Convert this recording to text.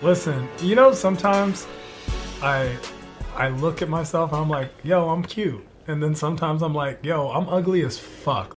Listen, you know, sometimes I I look at myself and I'm like, yo, I'm cute. And then sometimes I'm like, yo, I'm ugly as fuck.